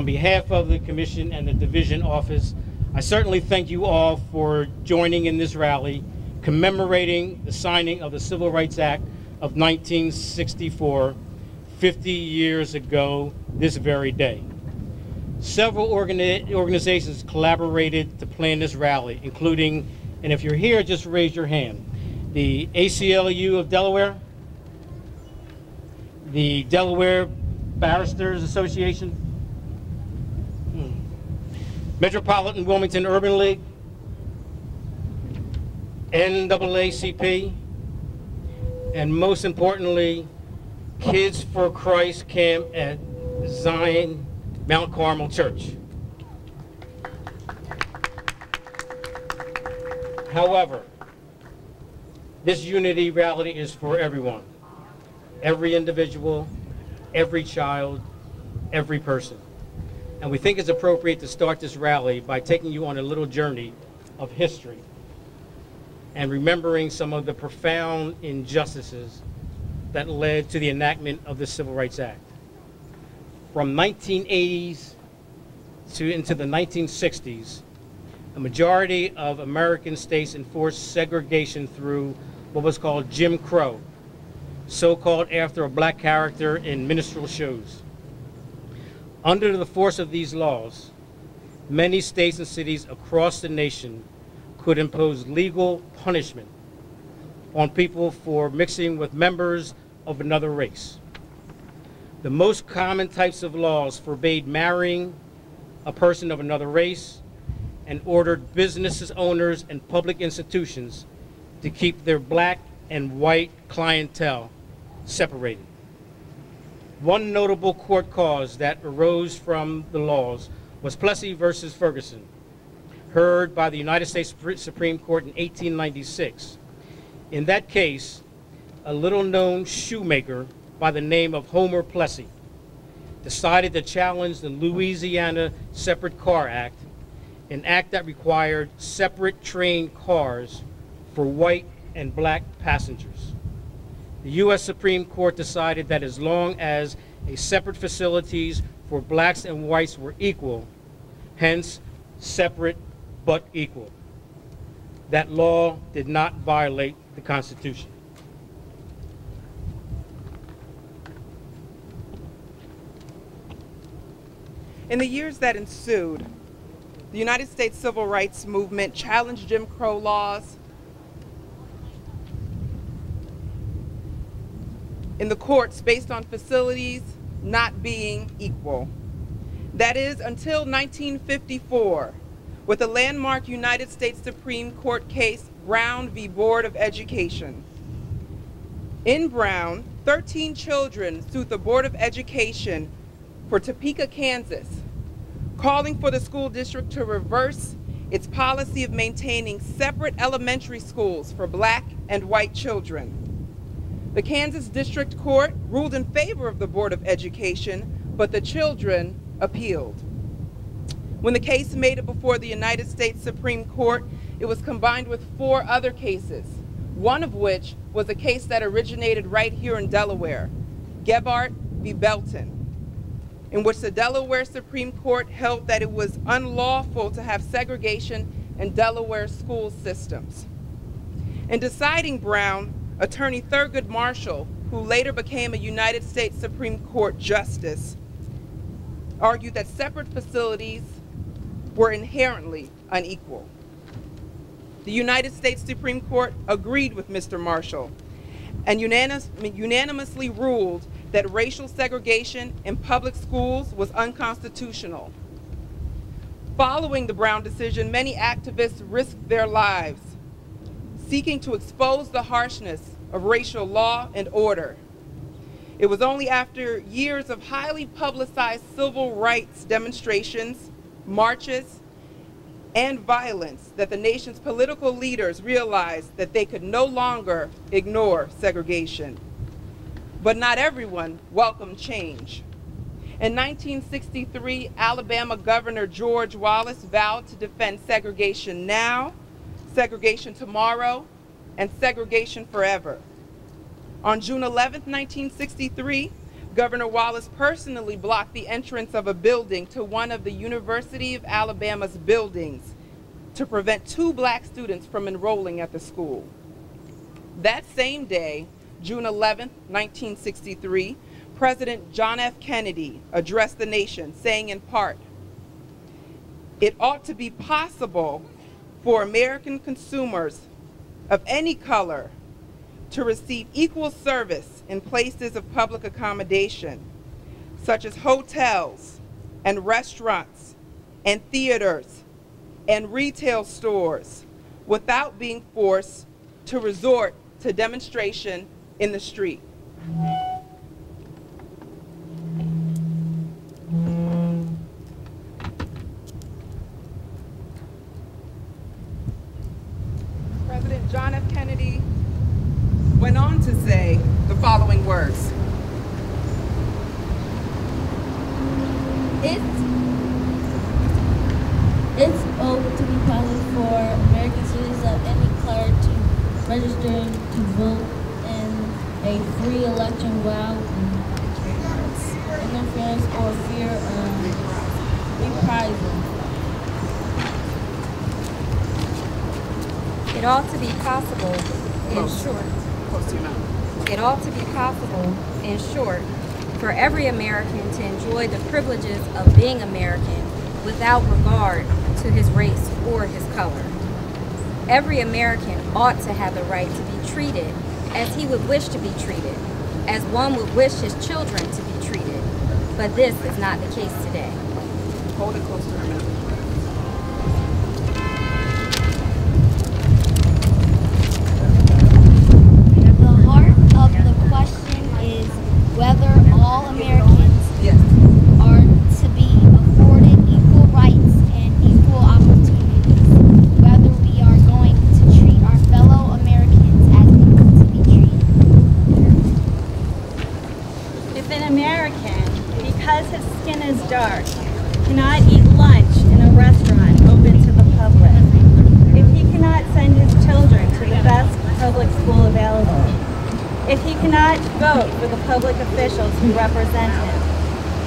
On behalf of the Commission and the Division Office, I certainly thank you all for joining in this rally commemorating the signing of the Civil Rights Act of 1964, 50 years ago this very day. Several organi organizations collaborated to plan this rally, including, and if you're here, just raise your hand, the ACLU of Delaware, the Delaware Barristers Association, Metropolitan Wilmington Urban League, NAACP, and most importantly, Kids for Christ camp at Zion Mount Carmel Church. However, this unity rally is for everyone, every individual, every child, every person. And we think it's appropriate to start this rally by taking you on a little journey of history and remembering some of the profound injustices that led to the enactment of the Civil Rights Act. From 1980s to into the 1960s, a majority of American states enforced segregation through what was called Jim Crow, so-called after a black character in minstrel shows. Under the force of these laws, many states and cities across the nation could impose legal punishment on people for mixing with members of another race. The most common types of laws forbade marrying a person of another race and ordered businesses owners and public institutions to keep their black and white clientele separated. One notable court cause that arose from the laws was Plessy versus Ferguson, heard by the United States Supreme Court in 1896. In that case, a little known shoemaker by the name of Homer Plessy decided to challenge the Louisiana Separate Car Act, an act that required separate train cars for white and black passengers. The U.S. Supreme Court decided that as long as a separate facilities for blacks and whites were equal, hence separate but equal. That law did not violate the Constitution. In the years that ensued, the United States Civil Rights Movement challenged Jim Crow laws in the courts based on facilities not being equal. That is until 1954, with a landmark United States Supreme Court case, Brown v. Board of Education. In Brown, 13 children sued the Board of Education for Topeka, Kansas, calling for the school district to reverse its policy of maintaining separate elementary schools for black and white children. The Kansas District Court ruled in favor of the Board of Education, but the children appealed. When the case made it before the United States Supreme Court, it was combined with four other cases, one of which was a case that originated right here in Delaware, Gebhart v. Belton, in which the Delaware Supreme Court held that it was unlawful to have segregation in Delaware school systems. In deciding Brown, attorney Thurgood Marshall, who later became a United States Supreme Court justice, argued that separate facilities were inherently unequal. The United States Supreme Court agreed with Mr. Marshall and unanimous, unanimously ruled that racial segregation in public schools was unconstitutional. Following the Brown decision, many activists risked their lives seeking to expose the harshness of racial law and order. It was only after years of highly publicized civil rights demonstrations, marches, and violence that the nation's political leaders realized that they could no longer ignore segregation. But not everyone welcomed change. In 1963, Alabama Governor George Wallace vowed to defend segregation now, segregation tomorrow, and segregation forever. On June 11, 1963, Governor Wallace personally blocked the entrance of a building to one of the University of Alabama's buildings to prevent two black students from enrolling at the school. That same day, June 11, 1963, President John F. Kennedy addressed the nation, saying in part, it ought to be possible for American consumers of any color to receive equal service in places of public accommodation, such as hotels and restaurants and theaters and retail stores, without being forced to resort to demonstration in the street. President John F. Kennedy went on to say the following words. It's, it's open to be possible for American citizens of any color to register to vote in a free election without interference or fear uh, of reprisal. It ought to be possible, in Close. short, Close to it ought to be possible, in short, for every American to enjoy the privileges of being American without regard to his race or his color. Every American ought to have the right to be treated as he would wish to be treated, as one would wish his children to be treated. But this is not the case today. Hold it close to her mouth. The heart of the question is whether all Americans Yes. are to be afforded equal rights and equal opportunities, whether we are going to treat our fellow Americans as we want to be treated. If an American, because his skin is dark, cannot eat lunch in a restaurant open to the public, if he cannot send his children to the best public school available, if he cannot vote for the public officials who represent him,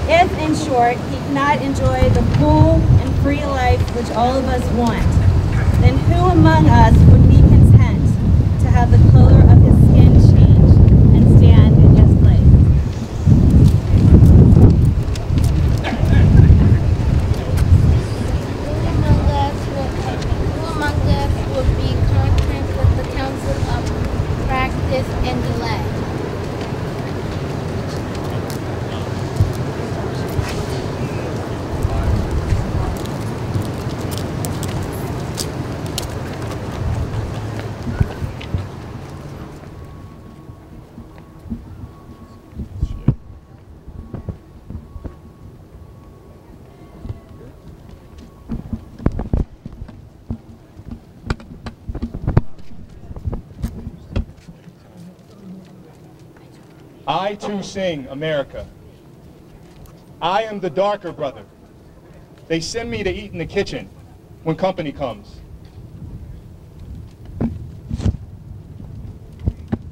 if, in short, he cannot enjoy the full and free life which all of us want, then who among us would be content to have the color of his skin change and stand in his place? Who among us would, who among us would be content with the counsel of practice and delay? I too sing America. I am the darker brother. They send me to eat in the kitchen when company comes.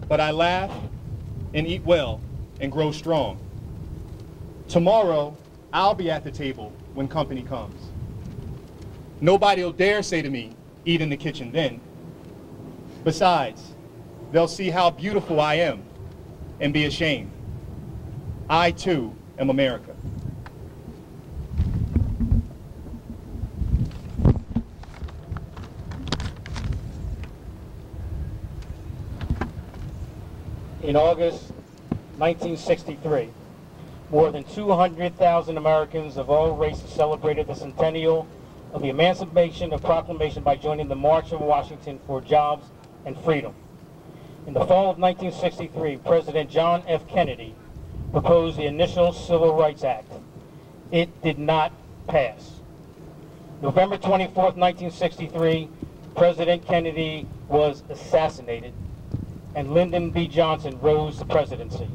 But I laugh and eat well and grow strong. Tomorrow, I'll be at the table when company comes. Nobody will dare say to me, eat in the kitchen then. Besides, they'll see how beautiful I am and be ashamed. I too am America. In August 1963, more than 200,000 Americans of all races celebrated the centennial of the Emancipation of Proclamation by joining the March on Washington for Jobs and Freedom. In the fall of 1963, President John F. Kennedy proposed the initial Civil Rights Act. It did not pass. November 24, 1963, President Kennedy was assassinated and Lyndon B. Johnson rose to presidency.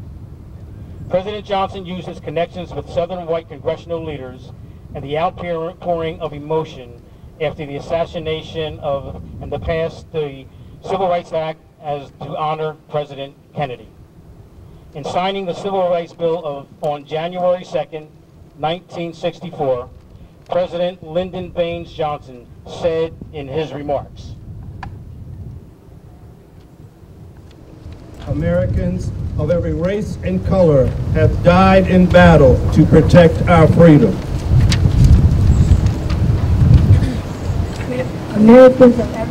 President Johnson used his connections with Southern white congressional leaders and the outpouring of emotion after the assassination of and the passed the Civil Rights Act as to honor President Kennedy. in signing the Civil Rights Bill of, on January 2nd, 1964, President Lyndon Baines Johnson said in his remarks, Americans of every race and color have died in battle to protect our freedom. Americans of every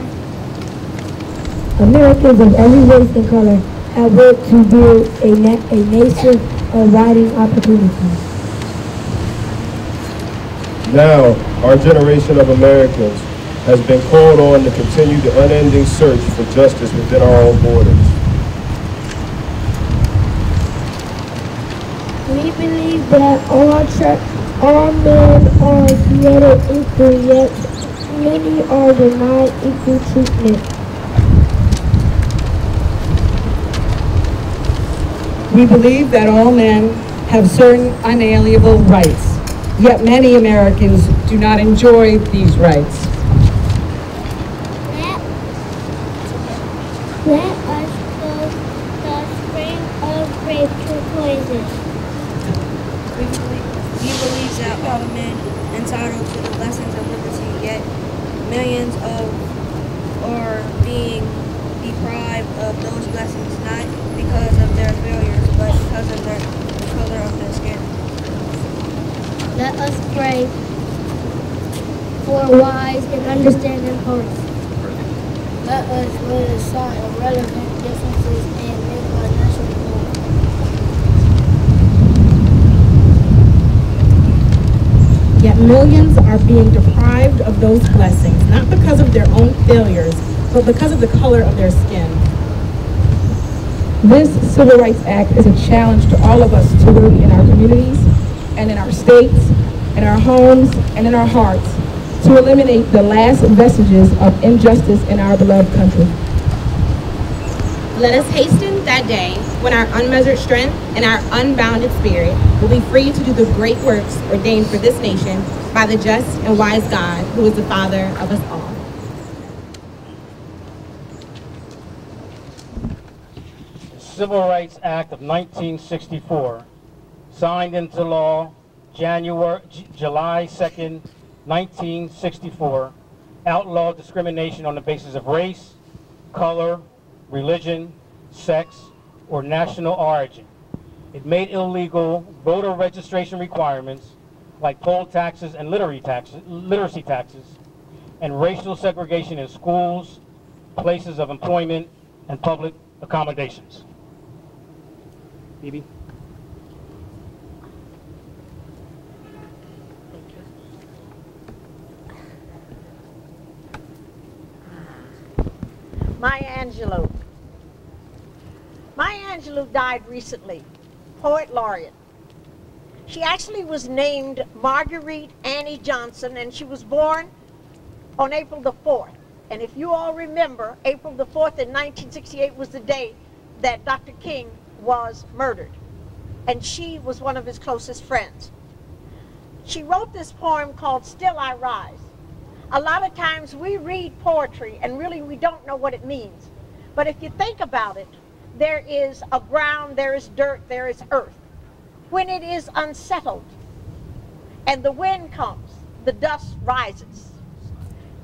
Americans of every race and color have worked to build a, na- a nation of writing opportunities. Now, our generation of Americans has been called on to continue the unending search for justice within our own borders. We believe that all, all men are created equal, yet many are denied equal treatment. We believe that all men have certain unalienable rights, yet many Americans do not enjoy these rights. Let, let us go the spring of great turquoises. We believe, we believe that all men entitled to the blessings of liberty, yet millions of are being deprived of those blessings not because of their failures, but because of their, the color of their skin. Let us pray for wise and understanding hearts. Let us lay aside irrelevant differences and make our nation whole. Yet millions are being deprived of those blessings, not because of their own failures, but because of the color of their skin. This Civil Rights Act is a challenge to all of us to work in our communities and in our states, in our homes, and in our hearts to eliminate the last vestiges of injustice in our beloved country. Let us hasten that day when our unmeasured strength and our unbounded spirit will be free to do the great works ordained for this nation by the just and wise God who is the Father of us all. Civil Rights Act of 1964, signed into law January, J- July 2nd, 1964, outlawed discrimination on the basis of race, color, religion, sex, or national origin. It made illegal voter registration requirements like poll taxes and literary taxes, literacy taxes, and racial segregation in schools, places of employment, and public accommodations. Bebe? Maya Angelou. Maya Angelou died recently, poet laureate. She actually was named Marguerite Annie Johnson, and she was born on April the 4th. And if you all remember, April the 4th in 1968 was the day that Dr. King was murdered. And she was one of his closest friends. She wrote this poem called Still I Rise. A lot of times we read poetry and really we don't know what it means. But if you think about it, there is a ground, there is dirt, there is earth. When it is unsettled and the wind comes, the dust rises.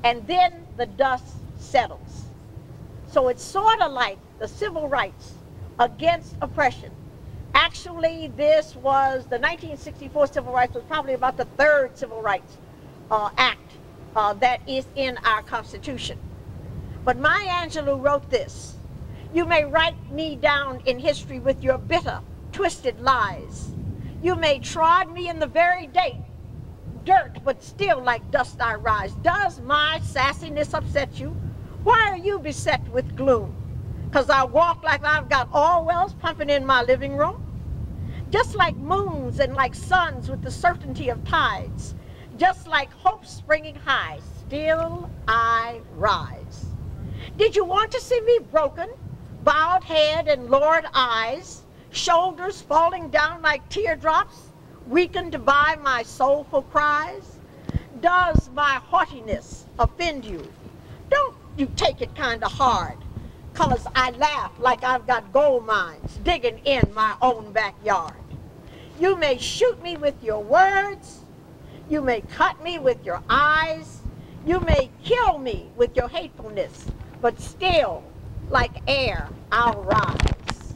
And then the dust settles. So it's sort of like the civil rights against oppression. Actually, this was the 1964 Civil Rights was probably about the third Civil Rights uh, Act uh, that is in our Constitution. But Maya Angelou wrote this You may write me down in history with your bitter, twisted lies. You may trod me in the very date, dirt, but still like dust I rise. Does my sassiness upset you? Why are you beset with gloom? Because I walk like I've got all wells pumping in my living room? Just like moons and like suns with the certainty of tides just like hope springing high, still I rise. Did you want to see me broken, bowed head and lowered eyes, shoulders falling down like teardrops, weakened by my soulful cries? Does my haughtiness offend you? Don't you take it kind of hard. Cause I laugh like I've got gold mines digging in my own backyard. You may shoot me with your words. You may cut me with your eyes. You may kill me with your hatefulness. But still, like air, I'll rise.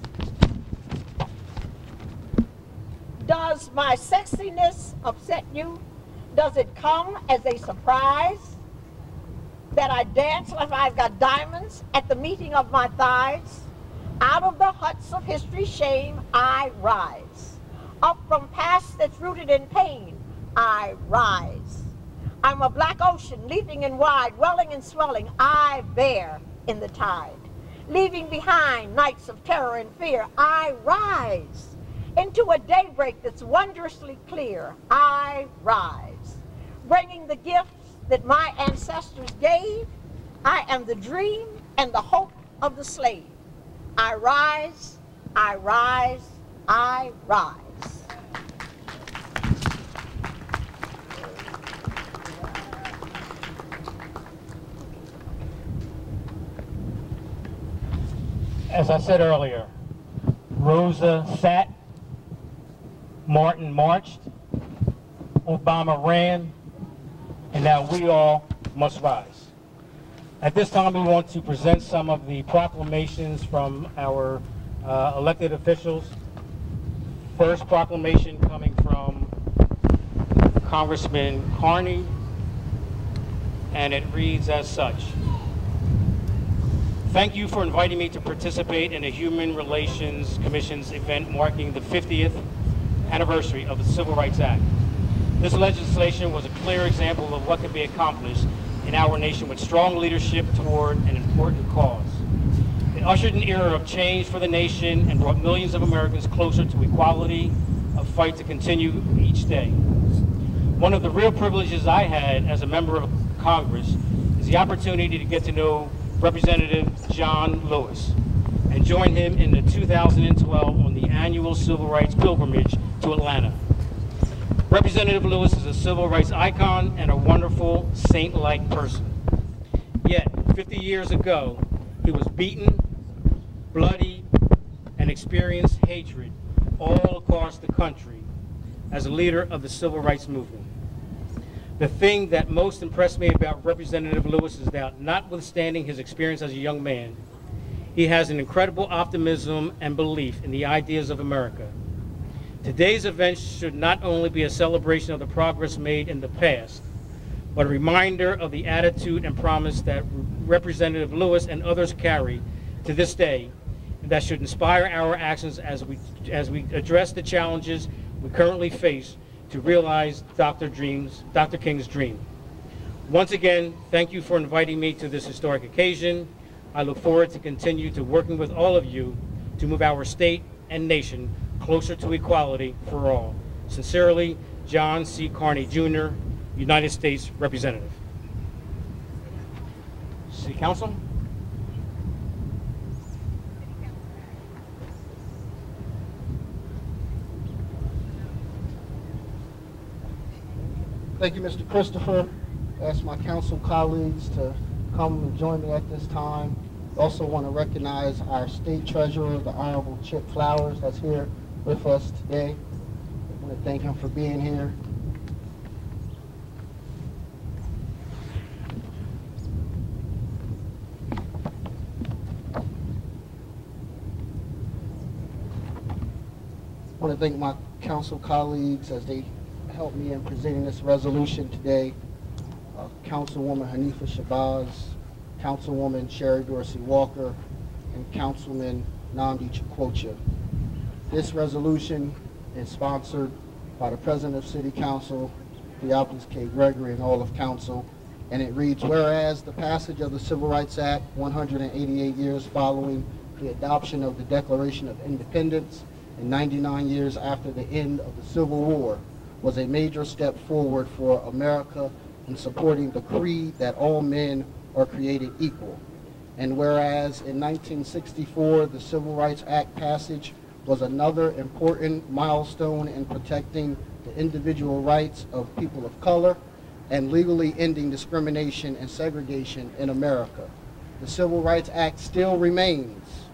Does my sexiness upset you? Does it come as a surprise? That I dance like I've got diamonds at the meeting of my thighs? Out of the huts of history's shame, I rise. Up from past that's rooted in pain, I rise. I'm a black ocean, leaping and wide, welling and swelling, I bear in the tide. Leaving behind nights of terror and fear, I rise. Into a daybreak that's wondrously clear, I rise. Bringing the gifts that my ancestors gave, I am the dream and the hope of the slave. I rise, I rise, I rise. As I said earlier, Rosa sat, Martin marched, Obama ran, now we all must rise. At this time, we want to present some of the proclamations from our uh, elected officials. First proclamation coming from Congressman Carney, and it reads as such. Thank you for inviting me to participate in a Human Relations Commission's event marking the 50th anniversary of the Civil Rights Act. This legislation was a clear example of what can be accomplished in our nation with strong leadership toward an important cause. It ushered an era of change for the nation and brought millions of Americans closer to equality, a fight to continue each day. One of the real privileges I had as a member of Congress is the opportunity to get to know Representative John Lewis and join him in the 2012 on the annual Civil Rights Pilgrimage to Atlanta. Representative Lewis is a civil rights icon and a wonderful, saint-like person. Yet, 50 years ago, he was beaten, bloody, and experienced hatred all across the country as a leader of the civil rights movement. The thing that most impressed me about Representative Lewis is that notwithstanding his experience as a young man, he has an incredible optimism and belief in the ideas of America. Today's event should not only be a celebration of the progress made in the past, but a reminder of the attitude and promise that Representative Lewis and others carry to this day, and that should inspire our actions as we, as we address the challenges we currently face to realize Dr. Dreams, Dr. King's dream. Once again, thank you for inviting me to this historic occasion. I look forward to continue to working with all of you to move our state and nation closer to equality for all. Sincerely, John C. Carney Jr., United States Representative. City Council? Thank you, Mr. Christopher. Ask my council colleagues to come and join me at this time. Also want to recognize our state treasurer, the Honorable Chip Flowers, that's here with us today. I want to thank him for being here. I want to thank my council colleagues as they help me in presenting this resolution today. Uh, Councilwoman Hanifa Shabazz, Councilwoman Sherry Dorsey Walker, and Councilman Nnamdi Chukwuocha. This resolution is sponsored by the President of City Council, Theopalis K. Gregory, and all of Council, and it reads, whereas the passage of the Civil Rights Act 188 years following the adoption of the Declaration of Independence and 99 years after the end of the Civil War was a major step forward for America in supporting the creed that all men are created equal. And whereas in 1964, the Civil Rights Act passage was another important milestone in protecting the individual rights of people of color and legally ending discrimination and segregation in America. the Civil Rights Act still remains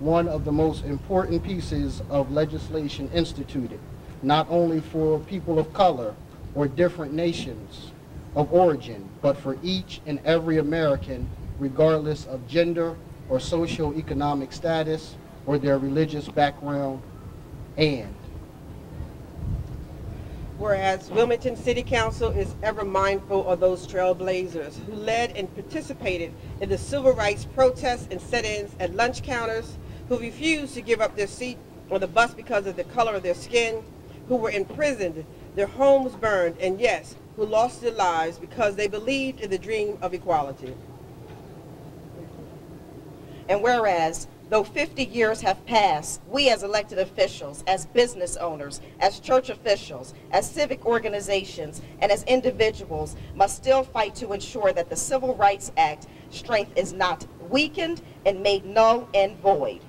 one of the most important pieces of legislation instituted, not only for people of color or different nations of origin, but for each and every American, regardless of gender or socioeconomic status or their religious background, and Whereas Wilmington City Council is ever mindful of those trailblazers who led and participated in the civil rights protests and sit-ins at lunch counters, who refused to give up their seat on the bus because of the color of their skin, who were imprisoned, their homes burned, and yes, who lost their lives because they believed in the dream of equality. And whereas, though 50 years have passed, we as elected officials, as business owners, as church officials, as civic organizations, and as individuals must still fight to ensure that the Civil Rights Act strength is not weakened and made null and void.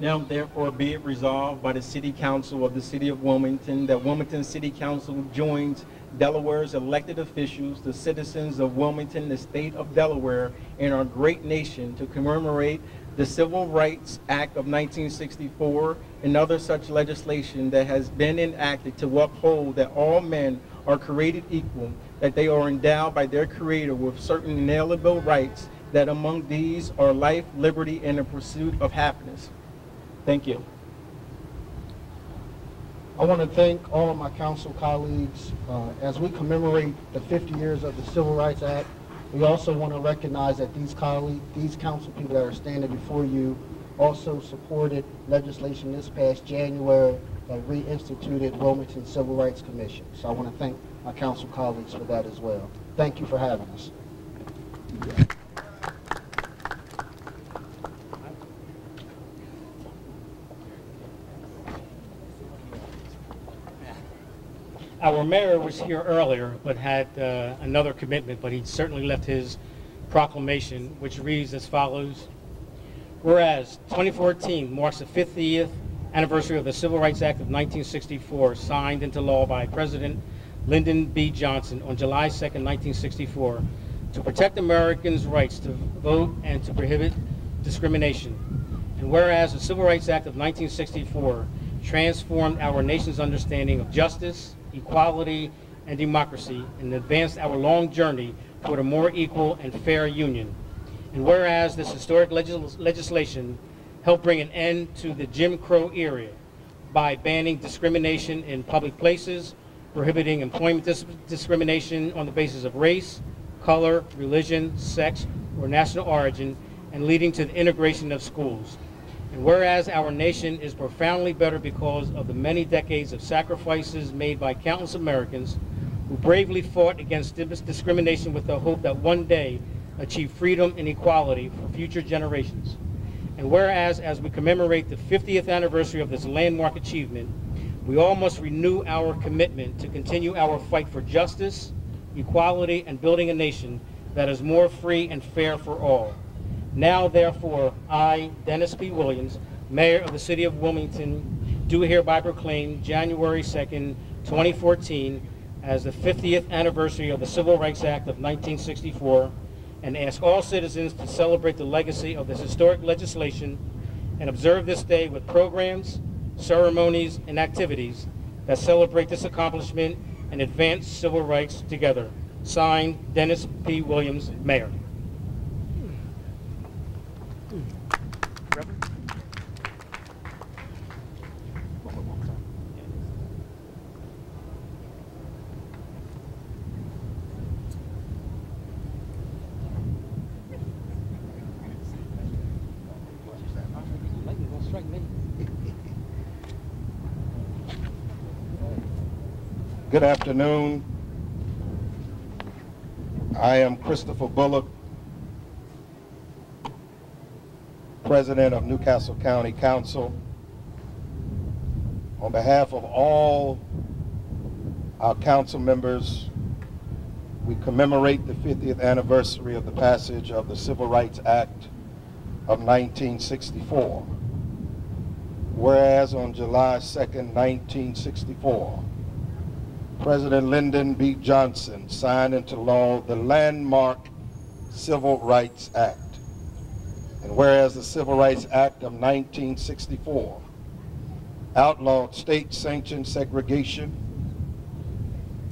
Now therefore be it resolved by the City Council of the City of Wilmington that Wilmington City Council joins Delaware's elected officials, the citizens of Wilmington, the state of Delaware, and our great nation to commemorate the Civil Rights Act of 1964 and other such legislation that has been enacted to uphold that all men are created equal, that they are endowed by their Creator with certain inalienable rights, that among these are life, liberty, and the pursuit of happiness. Thank you. I want to thank all of my council colleagues. Uh, as we commemorate the 50 years of the Civil Rights Act, we also want to recognize that these colleagues, these council people that are standing before you also supported legislation this past January that reinstituted Wilmington Civil Rights Commission. So I want to thank my council colleagues for that as well. Thank you for having us. Our mayor was here earlier, but had uh, another commitment, but he certainly left his proclamation, which reads as follows. Whereas 2014 marks the 50th anniversary of the Civil Rights Act of 1964, signed into law by President Lyndon B. Johnson on July 2, 1964, to protect Americans' rights to vote and to prohibit discrimination. And whereas the Civil Rights Act of 1964 transformed our nation's understanding of justice, equality, and democracy and advance our long journey toward a more equal and fair union. And whereas this historic legis legislation helped bring an end to the Jim Crow era by banning discrimination in public places, prohibiting employment dis discrimination on the basis of race, color, religion, sex, or national origin, and leading to the integration of schools. And whereas our nation is profoundly better because of the many decades of sacrifices made by countless Americans who bravely fought against discrimination with the hope that one day achieve freedom and equality for future generations. And whereas as we commemorate the 50th anniversary of this landmark achievement, we all must renew our commitment to continue our fight for justice, equality, and building a nation that is more free and fair for all. Now, therefore, I, Dennis P. Williams, Mayor of the City of Wilmington, do hereby proclaim January 2nd, 2014 as the 50th anniversary of the Civil Rights Act of 1964 and ask all citizens to celebrate the legacy of this historic legislation and observe this day with programs, ceremonies, and activities that celebrate this accomplishment and advance civil rights together. Signed, Dennis P. Williams, Mayor. Good afternoon. I am Christopher Bullock, President of New Castle County Council. On behalf of all our council members, we commemorate the 50th anniversary of the passage of the Civil Rights Act of 1964. Whereas on July 2nd, 1964, President Lyndon B. Johnson signed into law the landmark Civil Rights Act. And whereas the Civil Rights Act of 1964 outlawed state-sanctioned segregation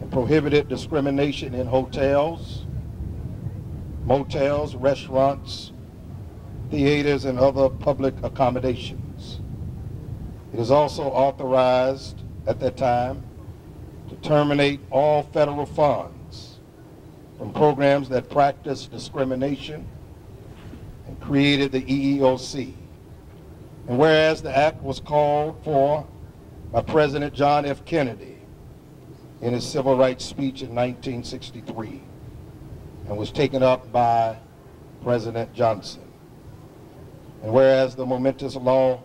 and prohibited discrimination in hotels, motels, restaurants, theaters, and other public accommodations. It is also authorized at that time to terminate all federal funds from programs that practice discrimination and created the EEOC. And whereas the act was called for by President John F. Kennedy in his civil rights speech in 1963 and was taken up by President Johnson. And whereas the momentous law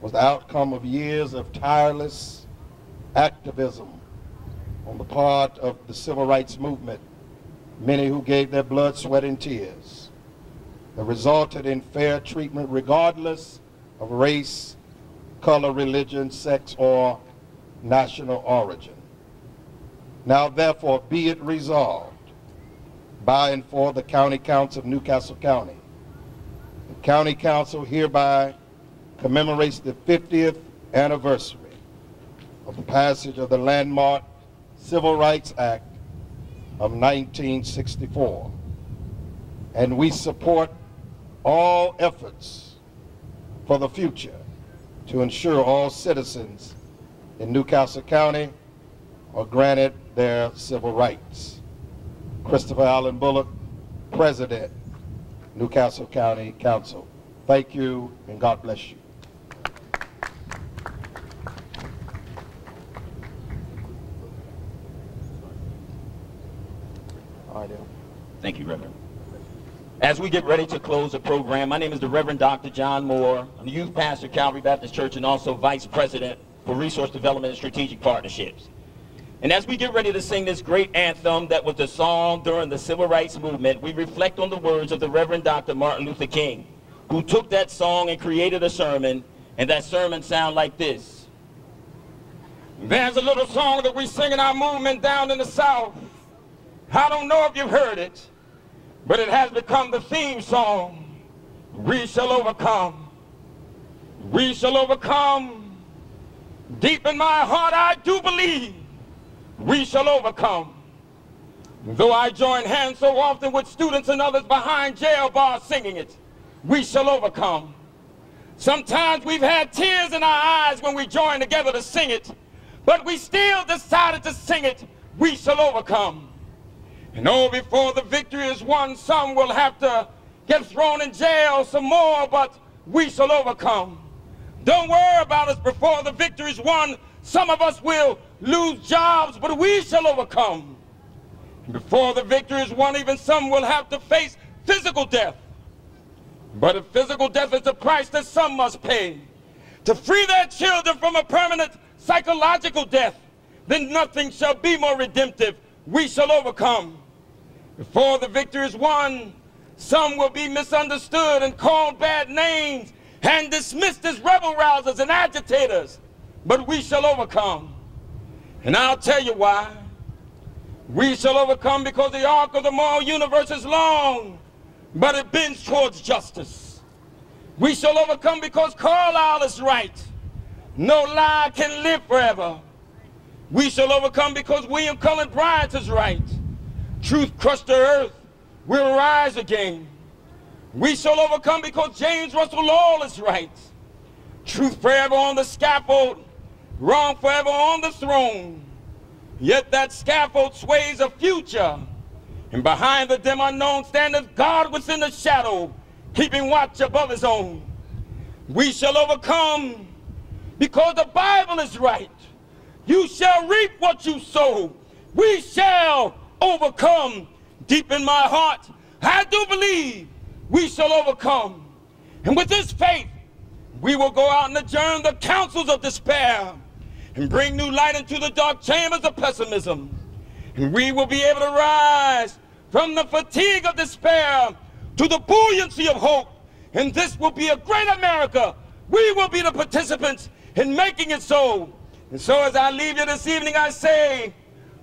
was the outcome of years of tireless activism on the part of the civil rights movement, many who gave their blood, sweat, and tears, that resulted in fair treatment regardless of race, color, religion, sex, or national origin. Now therefore be it resolved by and for the County Council of New Castle County. The County Council hereby commemorates the 50th anniversary of the passage of the landmark Civil Rights Act of 1964. And we support all efforts for the future to ensure all citizens in New Castle County are granted their civil rights. Christopher Allen Bullock, President, New Castle County Council. Thank you and God bless you. All right, Thank you, Reverend. As we get ready to close the program, my name is the Reverend Dr. John Moore. I'm the youth pastor Calvary Baptist Church and also vice president for resource development and strategic partnerships. And as we get ready to sing this great anthem that was the song during the civil rights movement, we reflect on the words of the Reverend Dr. Martin Luther King, who took that song and created a sermon, and that sermon sound like this. There's a little song that we sing in our movement down in the South. I don't know if you've heard it, but it has become the theme song. We shall overcome. We shall overcome. Deep in my heart, I do believe we shall overcome. Though I join hands so often with students and others behind jail bars singing it, we shall overcome. Sometimes we've had tears in our eyes when we join together to sing it, but we still decided to sing it, we shall overcome. And oh, before the victory is won, some will have to get thrown in jail some more, but we shall overcome. Don't worry about us before the victory is won. Some of us will lose jobs, but we shall overcome. Before the victory is won, even some will have to face physical death. But if physical death is the price that some must pay to free their children from a permanent psychological death, then nothing shall be more redemptive. We shall overcome. Before the victory is won, some will be misunderstood and called bad names and dismissed as rebel rousers and agitators. But we shall overcome. And I'll tell you why. We shall overcome because the arc of the moral universe is long, but it bends towards justice. We shall overcome because Carlyle is right. No lie can live forever. We shall overcome because William Cullen Bryant is right. Truth crushed the earth will rise again. We shall overcome because James Russell Lowell is right. Truth forever on the scaffold, wrong forever on the throne. Yet that scaffold sways a future. And behind the dim unknown standeth God within the shadow, keeping watch above his own. We shall overcome because the Bible is right. You shall reap what you sow. We shall overcome. Deep in my heart, I do believe we shall overcome. And with this faith, we will go out and adjourn the councils of despair and bring new light into the dark chambers of pessimism. And we will be able to rise from the fatigue of despair to the buoyancy of hope. And this will be a great America. We will be the participants in making it so. And so as I leave you this evening, I say,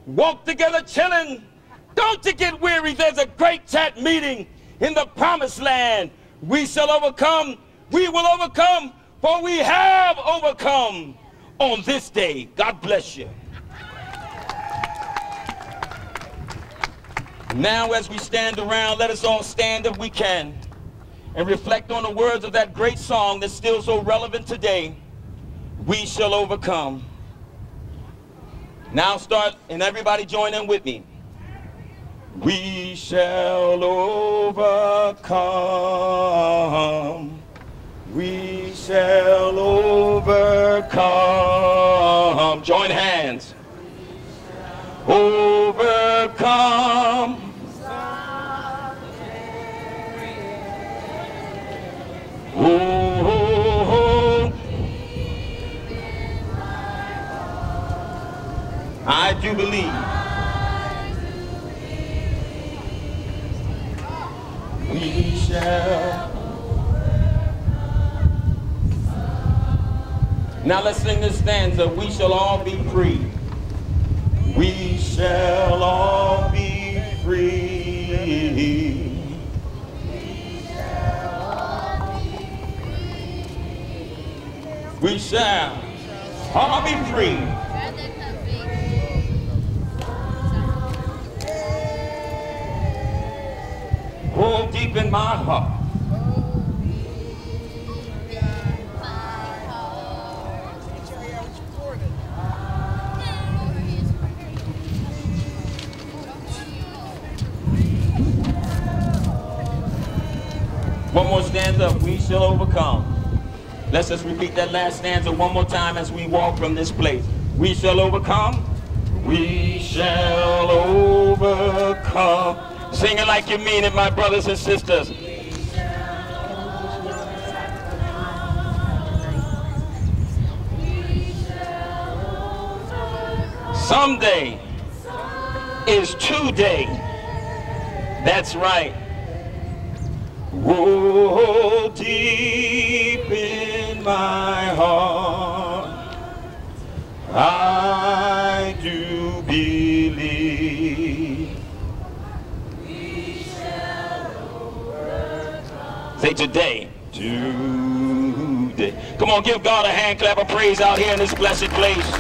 walk together chilling, Don't you get weary. There's a great chat meeting in the promised land. We shall overcome. We will overcome, for we have overcome on this day. God bless you. Now, as we stand around, let us all stand if we can and reflect on the words of that great song that's still so relevant today. We shall overcome. Now start, and everybody join in with me. We shall overcome. We shall overcome. Join hands. Overcome. Oh, I do believe. We shall. Now let's sing this stanza. We shall all be free. We shall all be free. We shall all be free. Oh, deep in my heart. One more stanza, we shall overcome. Let's just repeat that last stanza one more time as we walk from this place. We shall overcome. We shall overcome. Sing it like you mean it, my brothers and sisters. Someday is today. That's right. Oh, deep in my heart, I today. Today. Come on, give God a hand clap of praise out here in this blessed place.